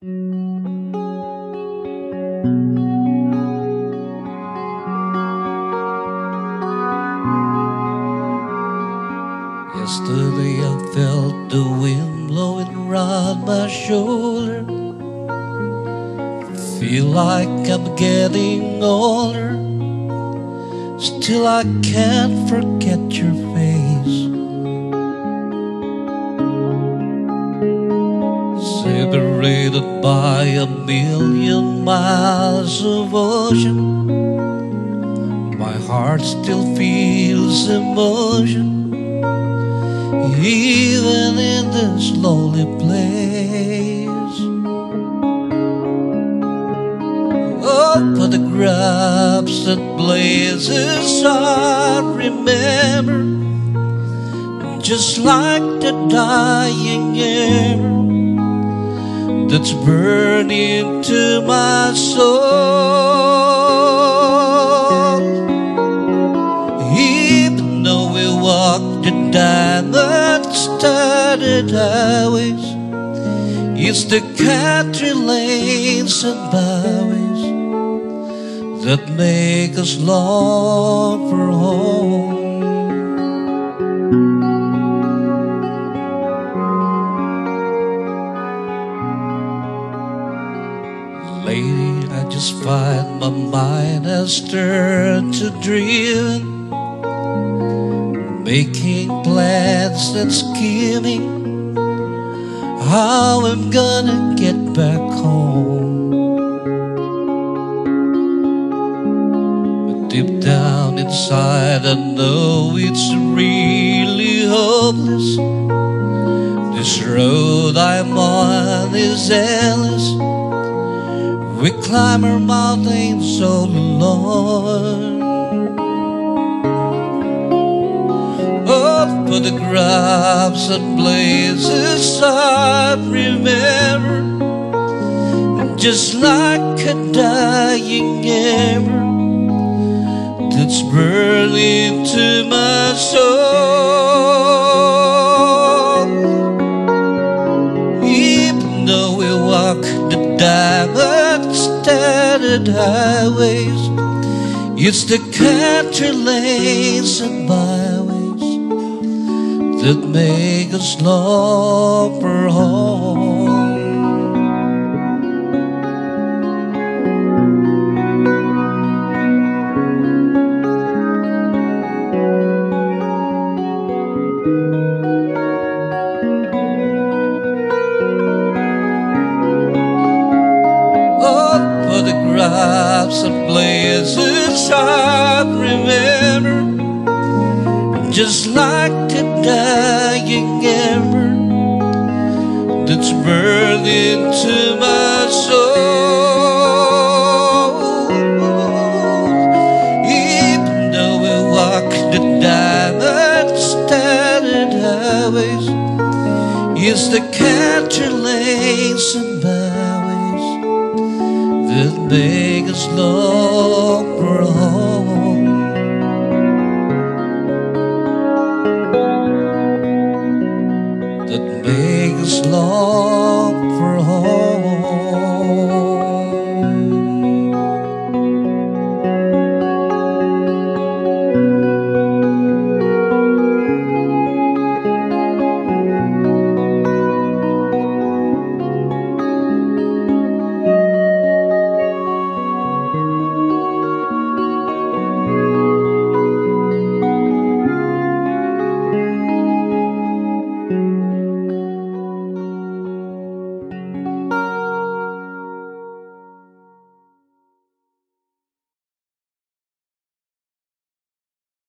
Yesterday I felt the wind blowing around my shoulder. Feel like I'm getting older. Still I can't forget your by a million miles of ocean. My heart still feels emotion even in this lonely place. Oh, for the grubs that blazes I remember, just like the dying air that's burning to my soul. Even though we walk the diamond-studded highways, it's the country lanes and byways that make us long for home. I just find my mind has turned to dreaming, making plans and scheming how I'm gonna get back home. But deep down inside, I know it's really hopeless. This road I'm on is endless. We climb our mountains so alone. Oh, for the grubs that blazes I remember, just like a dying ember that's burning to my soul. Highways, it's the country lanes and byways that make us long for home. The grubs and blazes I remember, just like the dying ember that's burning to my soul. Even though we walk the diamond-studded highways, it's the country lanes byways as big as Lowbrook. That big as Lowbrook.